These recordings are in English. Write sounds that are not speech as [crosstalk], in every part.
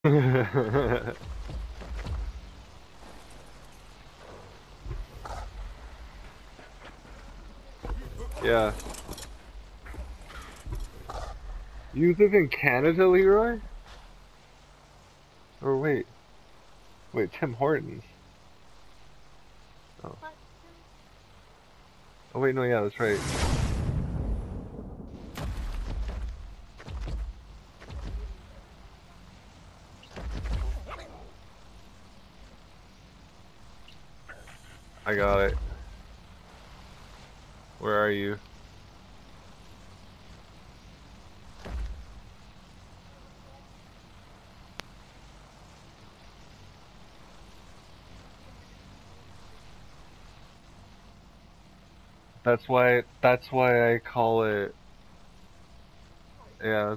[laughs] yeah. You live in Canada, Leroy? Or wait. Wait, Tim Hortons. Oh. Oh wait, no, yeah, that's right. I got it. Where are you? That's why, that's why I call it, yeah.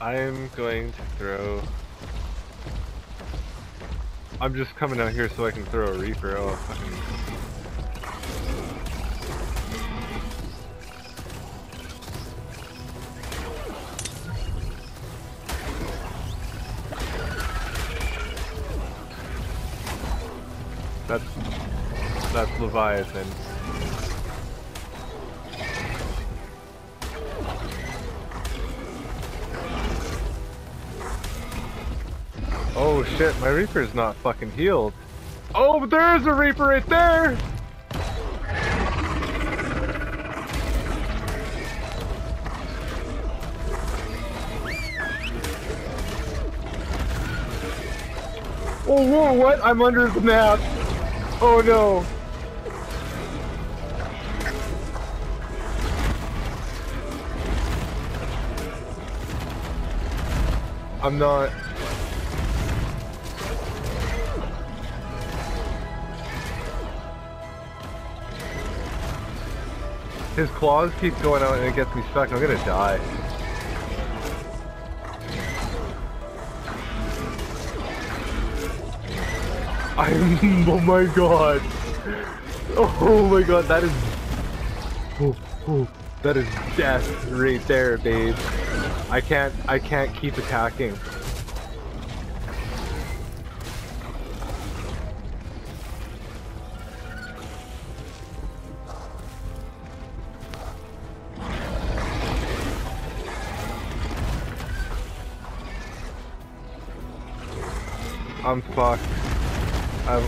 I'm going to throw. I'm just coming out here so I can throw a Reaper. Oh. That's that's Leviathan. Shit, my Reaper's not fucking healed. Oh, but there is a Reaper right there! Oh, whoa, what? I'm under the map. Oh no. I'm not. His claws keep going out and it gets me stuck. I'm gonna die. I'm. [laughs] Oh my god. Oh my god, that is. Oh, oh, that is death right there, babe. I can't. I can't keep attacking. I'm fucked. I'm.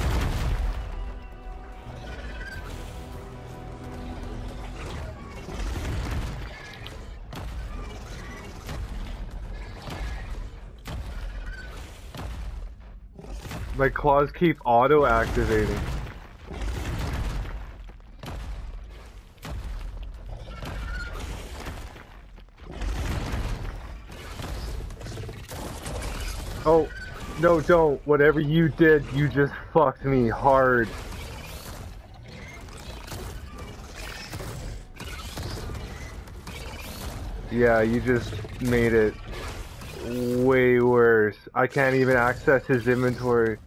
My claws keep auto no, don't. Whatever you did, you just fucked me hard. Yeah, you just made it way worse. I can't even access his inventory.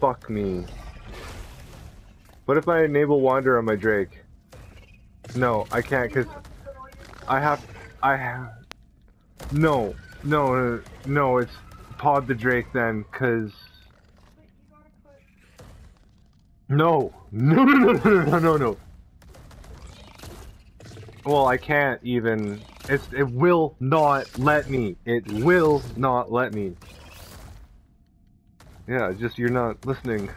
Fuck me. What if I enable wander on my Drake? No, I can't because I have, I have, no, No, uh, no, it's Pod the Drake then, cause But you gotta put. no, [laughs] no, no, no, no, no, no, no. Well, I can't even. It's it will not let me. It will not let me. Yeah, just you're not listening.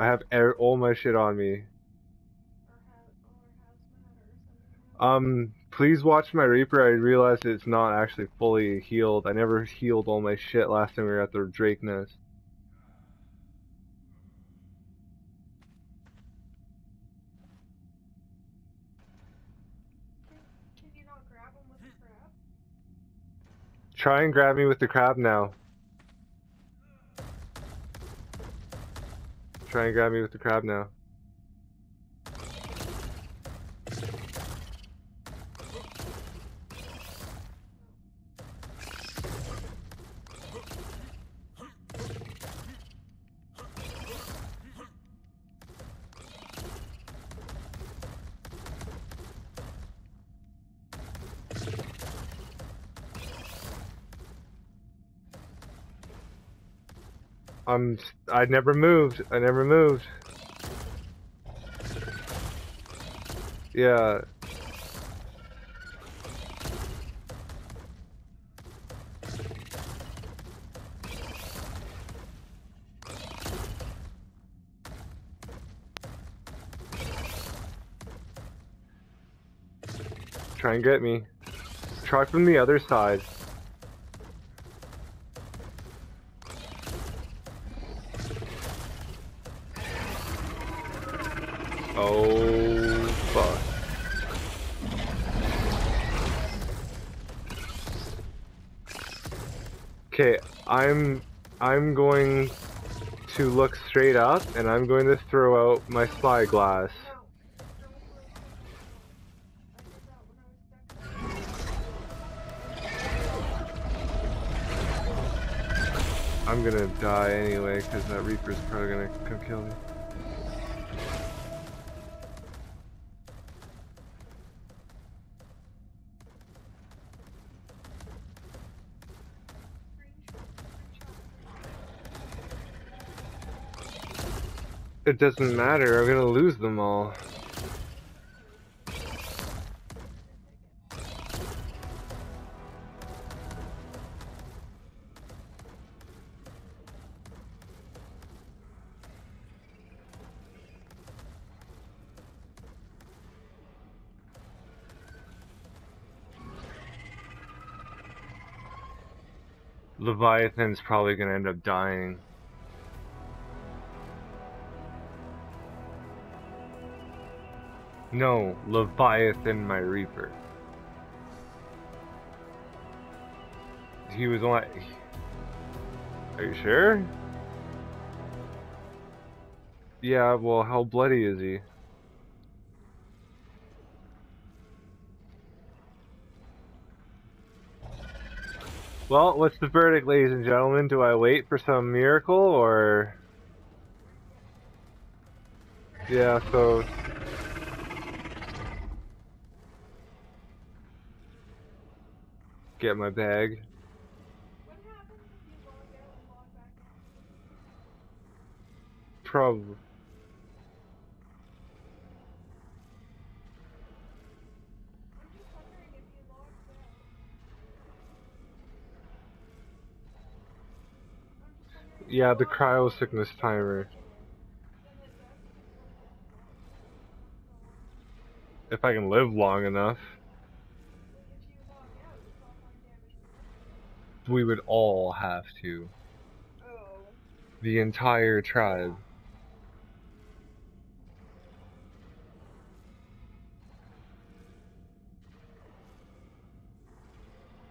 I have air, all my shit on me. Um, please watch my Reaper. I realized it's not actually fully healed. I never healed all my shit last time we were at the Drake Nest. Can, can you not grab them with the crab? Try and grab me with the crab now. Try and grab me with the crab now. I'm. I never moved. I never moved. Yeah. Try and get me. Try from the other side. Oh fuck. Okay, I'm I'm going to look straight up and I'm going to throw out my spyglass. I'm gonna die anyway because that Reaper's probably gonna come kill me. It doesn't matter, I'm gonna lose them all. Leviathan's probably gonna end up dying. No, Leviathan, my Reaper. He was on. Are you sure? Yeah, well, how bloody is he? Well, what's the verdict, ladies and gentlemen? Do I wait for some miracle or. Yeah, so. Get my bag. What happens if you log out and log back in? Probably. I'm just wondering if you logged out. I'm bag. wondering if Yeah, the cryo sickness timer. If I can live long enough, we would all have to. Oh. The entire tribe.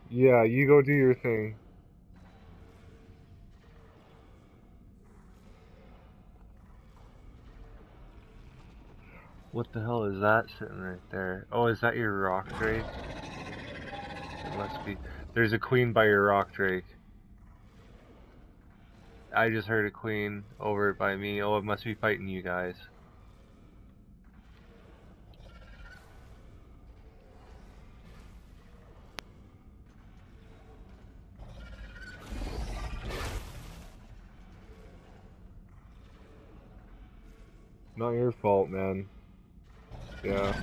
Yeah, you go do your thing. What the hell is that sitting right there? Oh, is that your rock drake? It must be. There's a queen by your rock, Drake. I just heard a queen over by me. Oh, it must be fighting you guys. Not your fault, man. Yeah.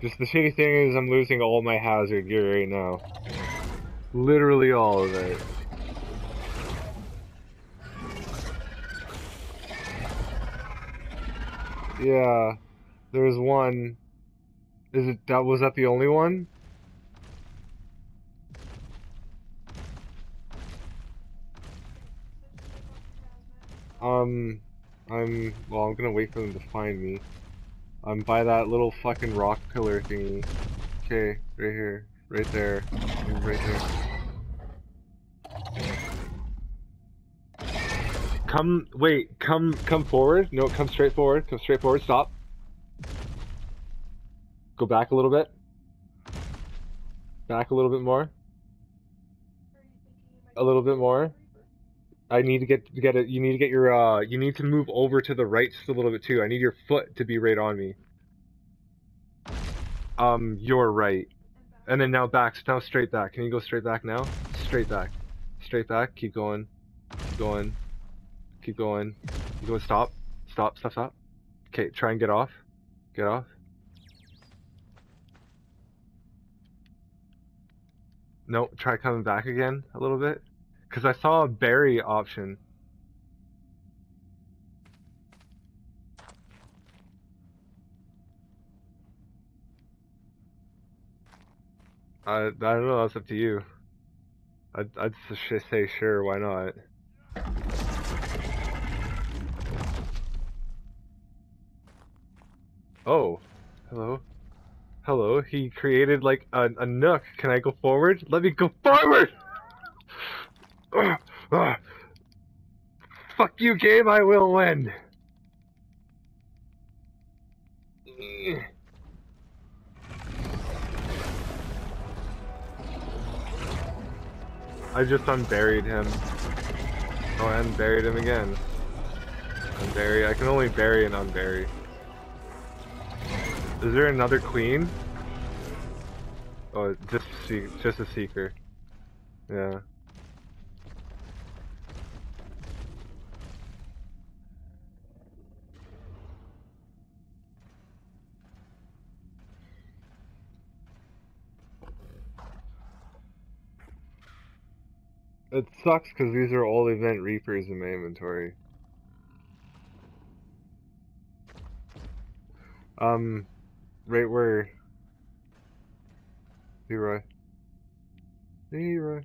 Just the shitty thing is I'm losing all my hazard gear right now. Literally all of it. Yeah. There's one. Is it that was that the only one? Um I'm well I'm gonna wait for them to find me. I'm by that little fucking rock pillar thingy. Okay, right here. Right there. Right here. Come, wait, come, come forward. No, come straight forward. Come straight forward. Stop. Go back a little bit. Back a little bit more. A little bit more. I need to get get it. You need to get your. Uh, you need to move over to the right just a little bit too. I need your foot to be right on me. Um, you're right. And then now back. So Now straight back. Can you go straight back now? Straight back. Straight back. Keep going. Keep going. Keep going. You going. Stop. Stop. Stop. Stop. Okay. Try and get off. Get off. No. Try coming back again a little bit. Because I saw a bury option. I, I don't know, that's up to you. I'd, I'd s- say sure, why not? Oh, hello. Hello, he created like a, a nook. Can I go forward? Let me go forward! [sighs] Fuck you, game, I will win! I just unburied him. Oh, I unburied him again. Unbury. I can only bury and unbury. Is there another queen? Oh, just just a seeker. Yeah. It sucks because these are all event reapers in my inventory. Um, right where Leroy. Leroy.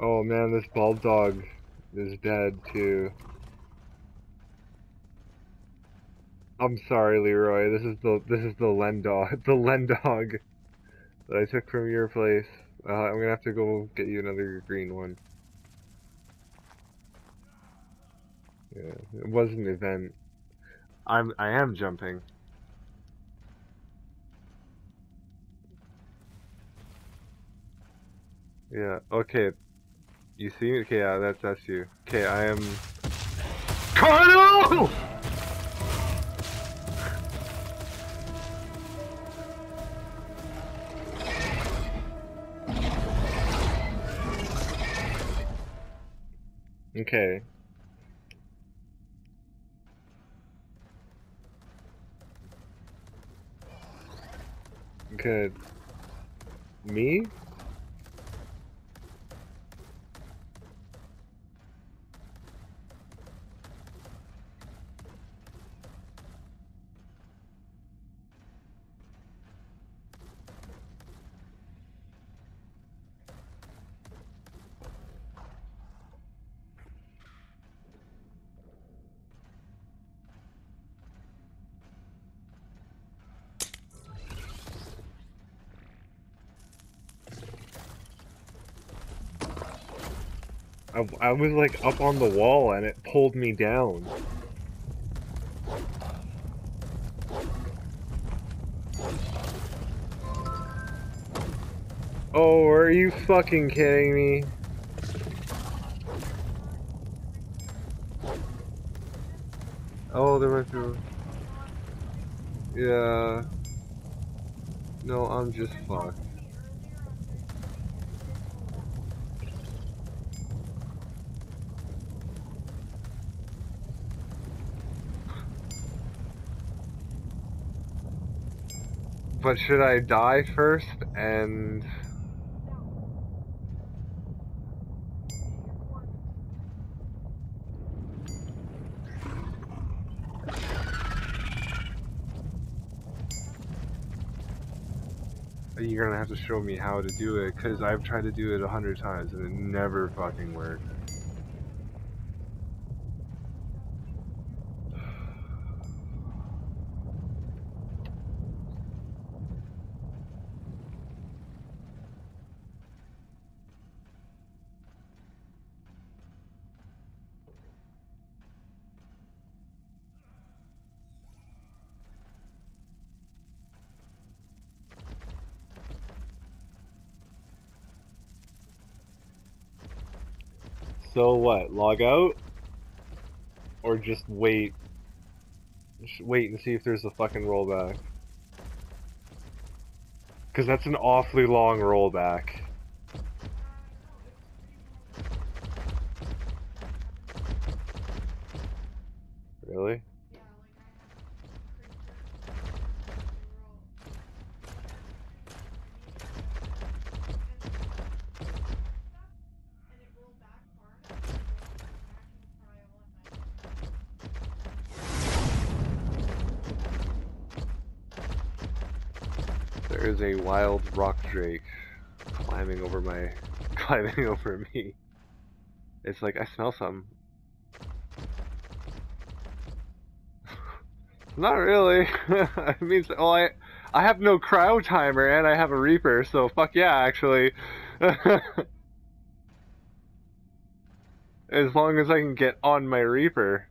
Oh man, this bulb dog is dead too. I'm sorry, Leroy. This is the this is the Len dog, [laughs] the Len dog that I took from your place. Uh, I'm gonna have to go get you another green one. Yeah, it was an event. I'm I am jumping. Yeah. Okay. You see? me? Okay. Yeah. That's that's you. Okay. I am. Carno! Okay. Good. Me? I, I was like up on the wall and it pulled me down. Oh, are you fucking kidding me? Oh, went through. Yeah. No, I'm just fucked. But should I die first and you're gonna have to show me how to do it because I've tried to do it a hundred times and it never fucking worked. So what? Log out? Or just wait? Just wait and see if there's a fucking rollback. Because that's an awfully long rollback. Really? Is a wild rock drake climbing over my, [laughs] climbing over me. It's like, I smell some. [laughs] Not really. [laughs] I mean, well, I, I have no cryo timer and I have a reaper, so fuck yeah, actually. as long as I can get on my reaper.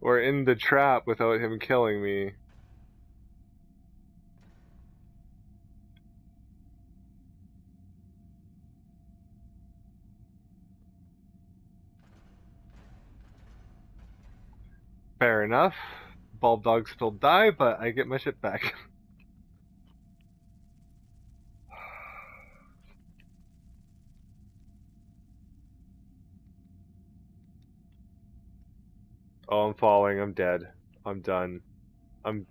Or in the trap without him killing me. Fair enough. Bulb dogs still die, but I get my shit back. [laughs] oh, I'm falling. I'm dead. I'm done. I'm.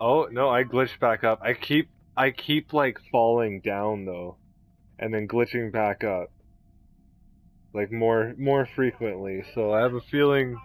Oh no, I glitched back up. I keep, I keep like falling down though, and then glitching back up like more more frequently. So I have a feeling